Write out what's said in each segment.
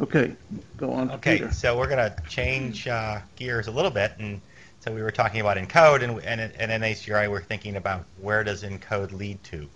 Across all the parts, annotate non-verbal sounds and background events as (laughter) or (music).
Okay, go on Okay, so we're going to change uh, gears a little bit, and so we were talking about ENCODE, and and and in NHGRI we're thinking about where does ENCODE lead to,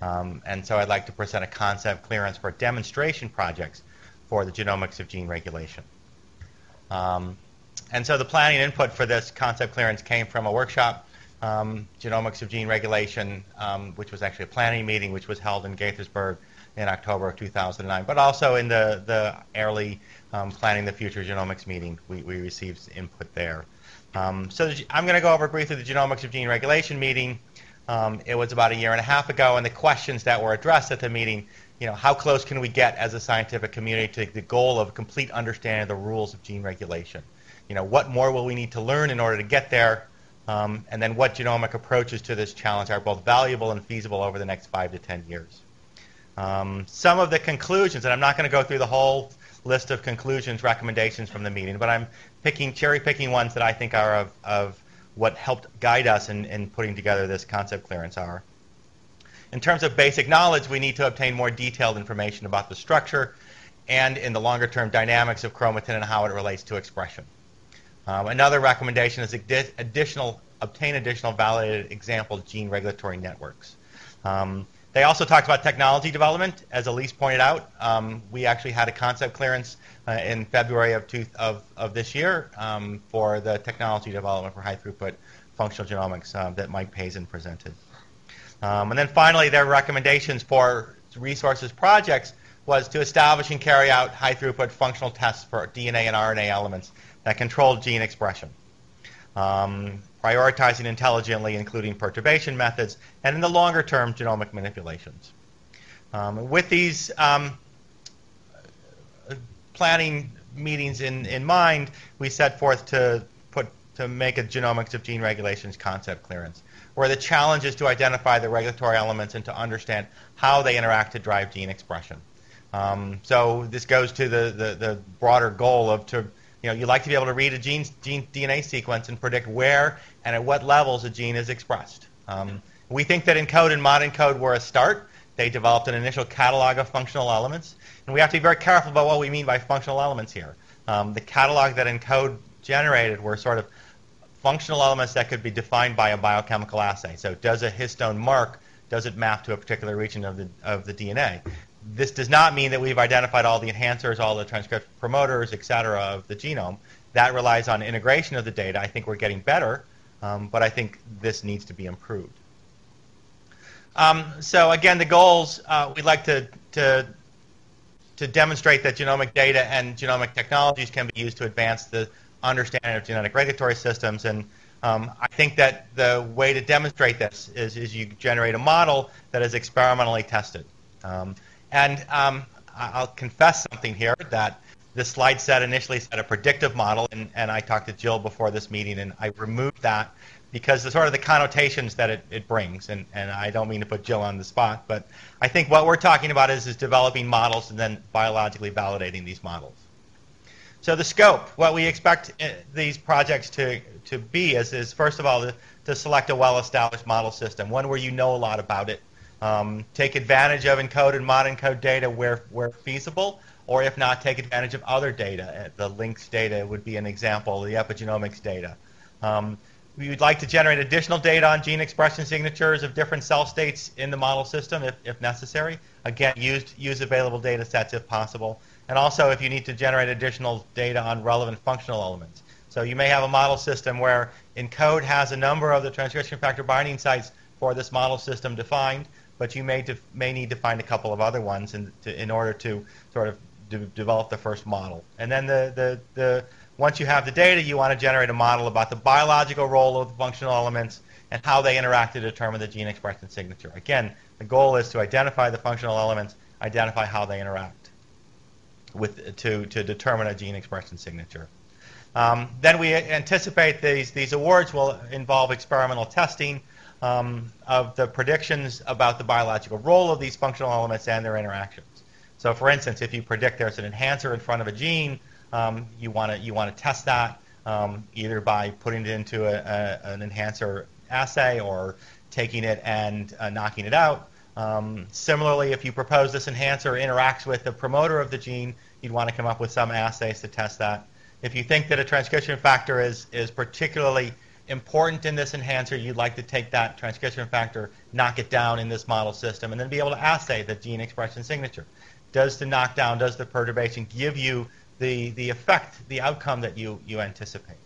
um, and so I'd like to present a concept clearance for demonstration projects for the genomics of gene regulation. Um, and so the planning input for this concept clearance came from a workshop, um, Genomics of Gene Regulation, um, which was actually a planning meeting which was held in Gaithersburg in October of 2009, but also in the, the early um, Planning the Future Genomics meeting, we, we received input there. Um, so I'm going to go over briefly the Genomics of Gene Regulation meeting. Um, it was about a year and a half ago, and the questions that were addressed at the meeting, you know, how close can we get as a scientific community to the goal of complete understanding of the rules of gene regulation? You know, what more will we need to learn in order to get there? Um, and then what genomic approaches to this challenge are both valuable and feasible over the next five to ten years. Um, some of the conclusions, and I'm not going to go through the whole list of conclusions, recommendations from the meeting, but I'm picking, cherry picking ones that I think are of, of what helped guide us in, in putting together this concept clearance are. In terms of basic knowledge, we need to obtain more detailed information about the structure and in the longer term dynamics of chromatin and how it relates to expression. Um, another recommendation is additional, obtain additional validated example gene regulatory networks. Um, they also talked about technology development. As Elise pointed out, um, we actually had a concept clearance uh, in February of, two, of, of this year um, for the technology development for high throughput functional genomics uh, that Mike Pazin presented. Um, and then finally, their recommendations for resources projects was to establish and carry out high throughput functional tests for DNA and RNA elements that control gene expression. Um, prioritizing intelligently, including perturbation methods, and in the longer term, genomic manipulations. Um, with these um, planning meetings in, in mind, we set forth to put to make a genomics of gene regulations concept clearance, where the challenge is to identify the regulatory elements and to understand how they interact to drive gene expression. Um, so this goes to the, the, the broader goal of to you know, you like to be able to read a gene, gene DNA sequence and predict where and at what levels a gene is expressed. Um, we think that ENCODE and ModENCODE were a start. They developed an initial catalog of functional elements, and we have to be very careful about what we mean by functional elements here. Um, the catalog that ENCODE generated were sort of functional elements that could be defined by a biochemical assay. So does a histone mark, does it map to a particular region of the, of the DNA? This does not mean that we've identified all the enhancers, all the transcript promoters, et cetera, of the genome. That relies on integration of the data. I think we're getting better, um, but I think this needs to be improved. Um, so again, the goals, uh, we'd like to, to, to demonstrate that genomic data and genomic technologies can be used to advance the understanding of genetic regulatory systems. And um, I think that the way to demonstrate this is, is you generate a model that is experimentally tested. Um, and um, I'll confess something here that this slide set initially said a predictive model, and, and I talked to Jill before this meeting, and I removed that because the sort of the connotations that it, it brings, and, and I don't mean to put Jill on the spot, but I think what we're talking about is, is developing models and then biologically validating these models. So the scope, what we expect uh, these projects to, to be is, is first of all, to, to select a well-established model system, one where you know a lot about it, um, take advantage of encoded and ModENCODE data where, where feasible, or if not, take advantage of other data. Uh, the LINCS data would be an example, the epigenomics data. Um, we would like to generate additional data on gene expression signatures of different cell states in the model system if, if necessary. Again, use, use available data sets if possible. And also if you need to generate additional data on relevant functional elements. So you may have a model system where ENCODE has a number of the transcription factor binding sites for this model system defined, but you may def- may need to find a couple of other ones in, to, in order to sort of de- develop the first model. And then the, the, the once you have the data, you want to generate a model about the biological role of the functional elements and how they interact to determine the gene expression signature. Again, the goal is to identify the functional elements, identify how they interact with to, to determine a gene expression signature. Um, then we anticipate these, these awards will involve experimental testing um, of the predictions about the biological role of these functional elements and their interactions. So, for instance, if you predict there's an enhancer in front of a gene, um, you want to you want to test that um, either by putting it into a, a, an enhancer assay or taking it and uh, knocking it out, Um, similarly, if you propose this enhancer interacts with the promoter of the gene, you'd want to come up with some assays to test that. If you think that a transcription factor is, is particularly important in this enhancer, you'd like to take that transcription factor, knock it down in this model system, and then be able to assay the gene expression signature. Does the knockdown, does the perturbation give you the, the effect, the outcome that you, you anticipate?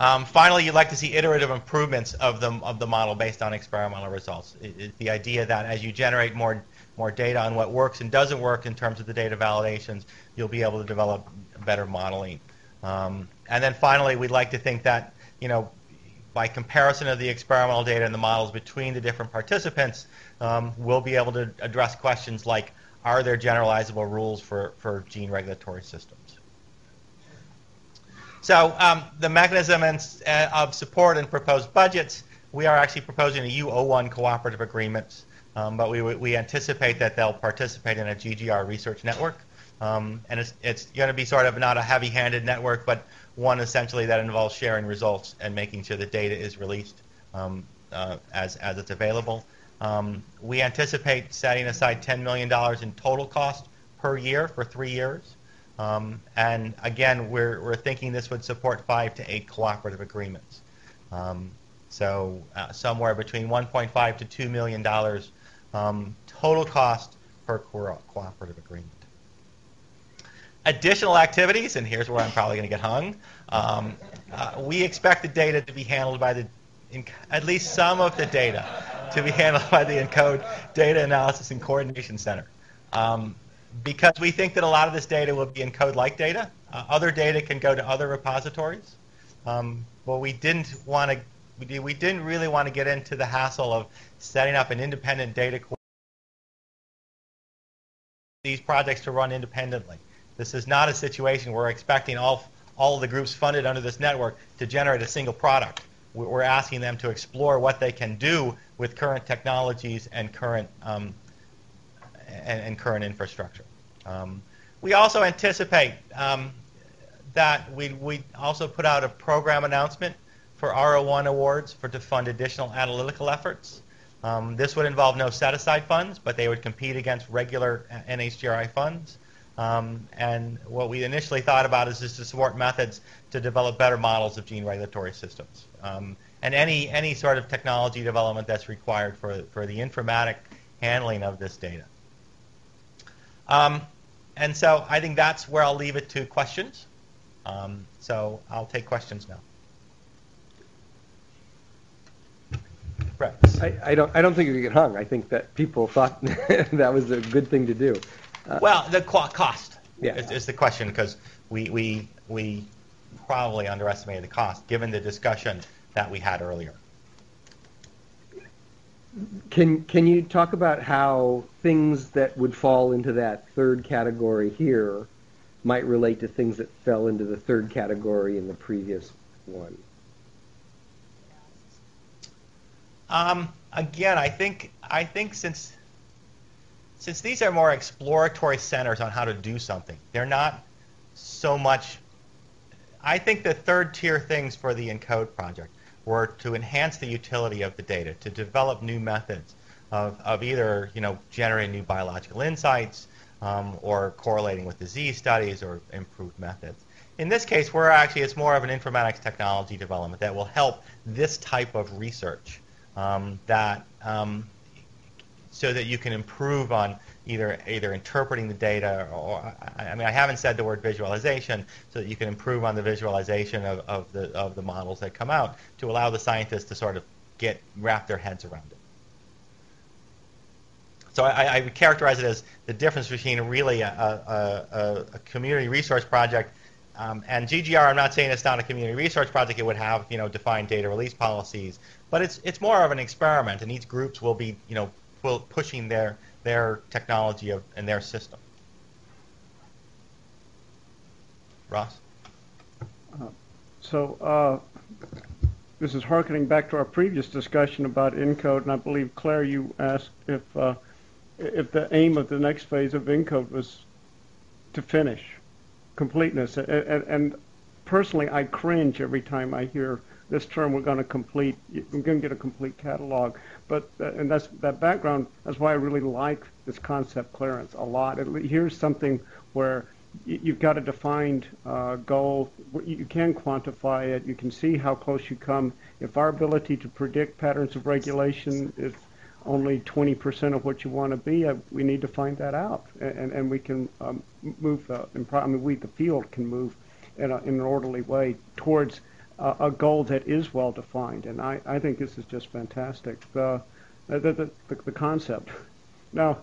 Um, finally, you'd like to see iterative improvements of the, of the model based on experimental results. It, it, the idea that as you generate more, more data on what works and doesn't work in terms of the data validations, you'll be able to develop better modeling. Um, and then finally, we'd like to think that, you know, by comparison of the experimental data and the models between the different participants, um, we'll be able to address questions like, are there generalizable rules for, for gene regulatory systems? So um, the mechanism and, uh, of support and proposed budgets, we are actually proposing a U01 cooperative agreement, um, but we, we anticipate that they'll participate in a GGR research network. Um, and it's, it's going to be sort of not a heavy-handed network, but one essentially that involves sharing results and making sure the data is released um, uh, as, as it's available. Um, we anticipate setting aside $10 million in total cost per year for three years. Um, and again, we're, we're thinking this would support five to eight cooperative agreements. Um, so uh, somewhere between 1.5 to 2 million dollars um, total cost per co cooperative agreement. Additional activities, and here's where I'm probably going to get hung. Um, uh, we expect the data to be handled by the, at least some of the data, to be handled (laughs) by the ENCODE Data Analysis and Coordination Center. Um, because we think that a lot of this data will be ENCODE-like data. Uh, other data can go to other repositories. Um, but we didn't want to, we, we didn't really want to get into the hassle of setting up an independent data these projects to run independently. This is not a situation where we're expecting all, all of the groups funded under this network to generate a single product. We're asking them to explore what they can do with current technologies and current um, and, and current infrastructure. Um, we also anticipate um, that we we also put out a program announcement for R01 awards for to fund additional analytical efforts. Um, this would involve no set-aside funds, but they would compete against regular NHGRI funds. Um, and what we initially thought about is just to support methods to develop better models of gene regulatory systems. Um, and any, any sort of technology development that's required for, for the informatic handling of this data. Um, and so I think that's where I'll leave it to questions. Um, so I'll take questions now. Brett. I, I, don't. I don't think you get hung. I think that people thought (laughs) that was a good thing to do. Uh, well, the cost yeah. is, is the question because we we we probably underestimated the cost given the discussion that we had earlier. Can can you talk about how things that would fall into that third category here might relate to things that fell into the third category in the previous one? Um, again, I think I think since since these are more exploratory centers on how to do something, they're not so much. I think the third tier things for the ENCODE project were to enhance the utility of the data, to develop new methods of, of either you know generating new biological insights um, or correlating with disease studies or improved methods. In this case, we're actually it's more of an informatics technology development that will help this type of research um, that um, so that you can improve on either either interpreting the data or I mean I haven't said the word visualization so that you can improve on the visualization of, of the of the models that come out to allow the scientists to sort of get wrap their heads around it. So I, I would characterize it as the difference between really a, a, a, community resource project um, and GGR. I'm not saying it's not a community research project. It would have you know defined data release policies, but it's it's more of an experiment, and each groups will be you know pushing their their technology of, and their system. Ross? Uh, so uh, this is harkening back to our previous discussion about ENCODE, and I believe, Claire, you asked if, uh, if the aim of the next phase of ENCODE was to finish, completeness. And, and, and personally, I cringe every time I hear this term we're going to complete, we're going to get a complete catalog. But uh, and that's that background. That's why I really like this concept clearance a lot. It, here's something where you've got a defined uh, goal. You can quantify it. You can see how close you come. If our ability to predict patterns of regulation is only 20% of what you want to be, uh, we need to find that out, and and we can um, move. Uh, I mean, we the field can move in, a, in an orderly way towards uh, a goal that is well defined. And I, I think this is just fantastic. The the, the, the, the concept. Now,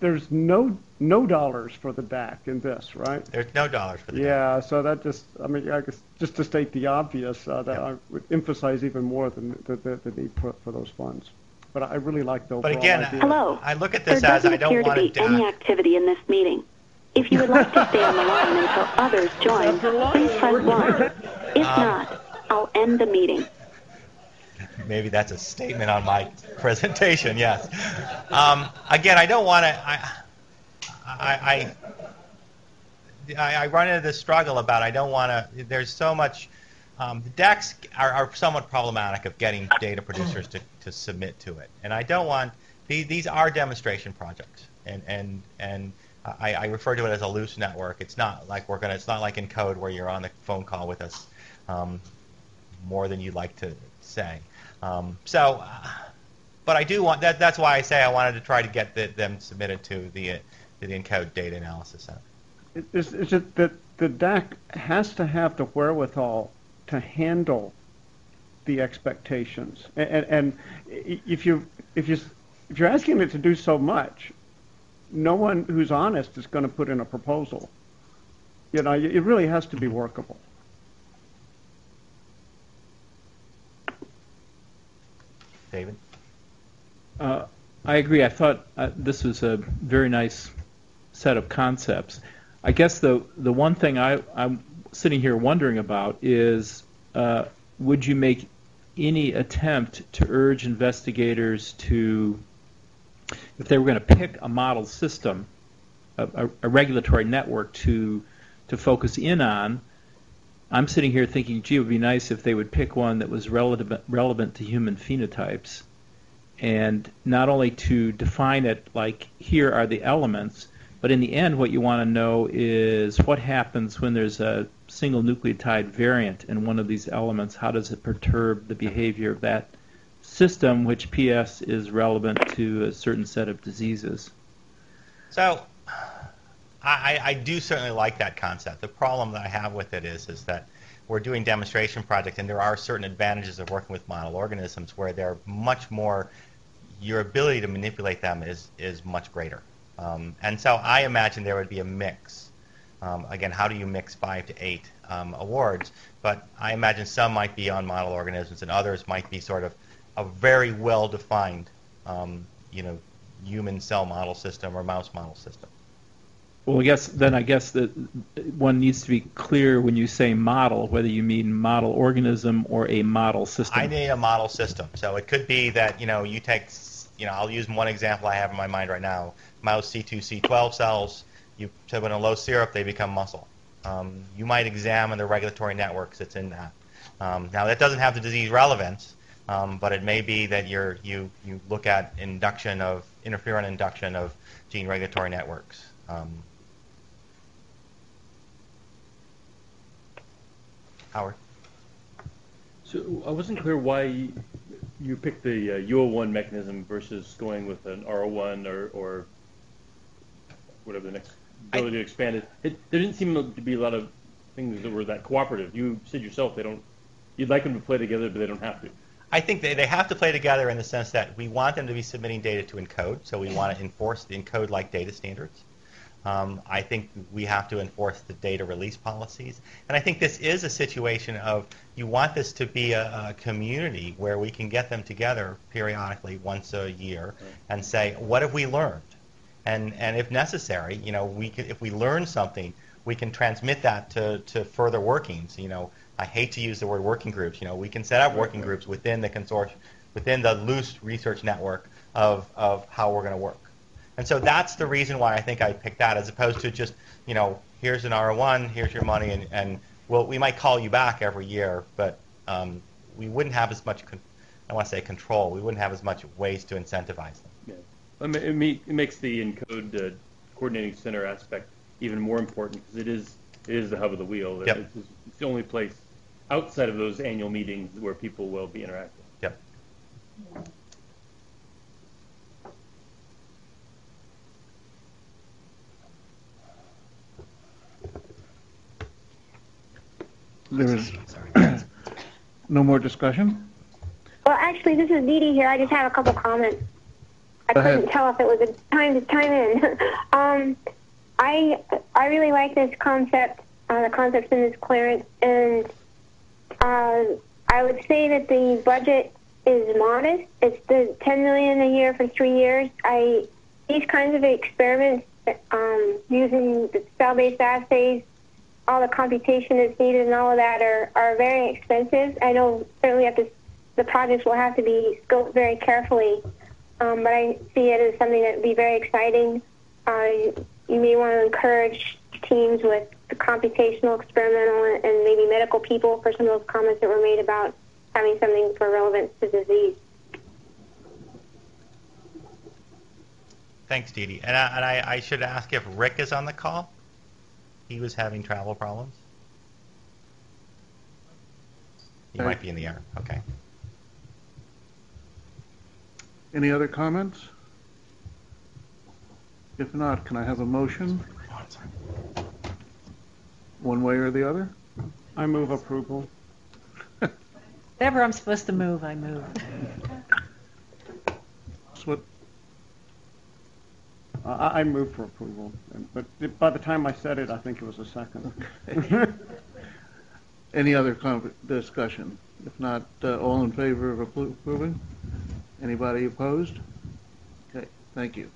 there's no no dollars for the DAC in this, right? There's no dollars for the yeah, DAC. so that just, I mean, I guess just to state the obvious, uh, that yep. I would emphasize even more the, the, the, need for, for those funds. But I really like the But again, idea. hello. I look at this there as I don't want to be any activity in this meeting. If you would like to stay on the line until others join, please press one. If um, not, I'll end the meeting. Maybe that's a statement on my presentation. Yes. Um, again, I don't want to. I, I, I, I, run into this struggle about I don't want to. There's so much. Um, the DACs are, are, somewhat problematic of getting data producers to, to submit to it, and I don't want. These, these are demonstration projects, and and and I, I, refer to it as a loose network. It's not like we're gonna. It's not like ENCODE where you're on the phone call with us um, more than you'd like to say. Um, so, uh, but I do want that. That's why I say I wanted to try to get the, them submitted to the to the ENCODE Data Analysis Center. Is, is it that the DAC has to have the wherewithal to handle the expectations, and, and, and if you if you if you're asking it to do so much, no one who's honest is going to put in a proposal. You know, it really has to be workable. David? Uh, I agree. I thought uh, this was a very nice set of concepts. I guess the the one thing I, I'm sitting here wondering about is uh, would you make any attempt to urge investigators to, if they were going to pick a model system, a, a, regulatory network to to focus in on, I'm sitting here thinking, gee, it would be nice if they would pick one that was relevant relevant to human phenotypes, and not only to define it like here are the elements, but in the end, what you want to know is what happens when there's a single nucleotide variant in one of these elements. How does it perturb the behavior of that system, which PS is relevant to a certain set of diseases? So I, I do certainly like that concept. The problem that I have with it is, is that we're doing demonstration projects, and there are certain advantages of working with model organisms where they're much more, your ability to manipulate them is, is much greater. Um, and so I imagine there would be a mix. Um, again, how do you mix five to eight um, awards? But I imagine some might be on model organisms, and others might be sort of a very well-defined, um, you know, human cell model system or mouse model system. Well, I guess then I guess that one needs to be clear when you say model, whether you mean model organism or a model system. I need a model system. So it could be that you know you take, you know, I'll use one example I have in my mind right now: mouse C2C12 cells. You put in a low serum, they become muscle. Um, you might examine the regulatory networks that's in that. Um, now that doesn't have the disease relevance, um, but it may be that you you you look at induction of interferon induction of gene regulatory networks. Um, Howard. So I wasn't clear why you picked the uh, U01 mechanism versus going with an R01 or, or whatever the next ability I, to expand it. it. There didn't seem to be a lot of things that were that cooperative. You said yourself they don't. You'd like them to play together, but they don't have to. I think they, they have to play together in the sense that we want them to be submitting data to ENCODE, so we want to enforce the ENCODE-like data standards. Um, I think we have to enforce the data release policies. And I think this is a situation of you want this to be a, a, community where we can get them together periodically once a year and say, what have we learned? And, and if necessary, you know, we can, if we learn something, we can transmit that to, to further workings. You know, I hate to use the word working groups. You know, we can set up working groups within the consortium, within the loose research network of, of how we're going to work. And so that's the reason why I think I picked that, as opposed to just, you know, here's an R1, here's your money, and, and well, we might call you back every year, but um, we wouldn't have as much, con- I want to say control, we wouldn't have as much ways to incentivize them. Yeah. I mean, it, it makes the ENCODE uh, coordinating center aspect even more important because it is it is the hub of the wheel. Yep. It's, it's the only place outside of those annual meetings where people will be interacting. Yep. There is no more discussion? Well, actually, this is Dee Dee here. I just have a couple comments. I Go couldn't tell if it was a time to chime in. (laughs) um, I I really like this concept, uh, the concepts in this clearance, and uh, I would say that the budget is modest. It's the 10 million a year for three years. I these kinds of experiments um, using the cell-based assays all the computation that's needed and all of that are, are very expensive. I know certainly to, the projects will have to be scoped very carefully, um, but I see it as something that would be very exciting. Uh, you may want to encourage teams with the computational, experimental, and maybe medical people for some of those comments that were made about having something for relevance to disease. Thanks, Dee Dee. And I, and I, I should ask if Rick is on the call? He was having travel problems. He might be in the air. Okay. Any other comments? If not, can I have a motion, one way or the other? I move approval. Whatever I'm supposed to move, I move. That's what, I, move for approval, but by the time I said it, I think it was a second. (laughs) any other discussion? If not, uh, all in favor of appro- approving? Anybody opposed? Okay, thank you.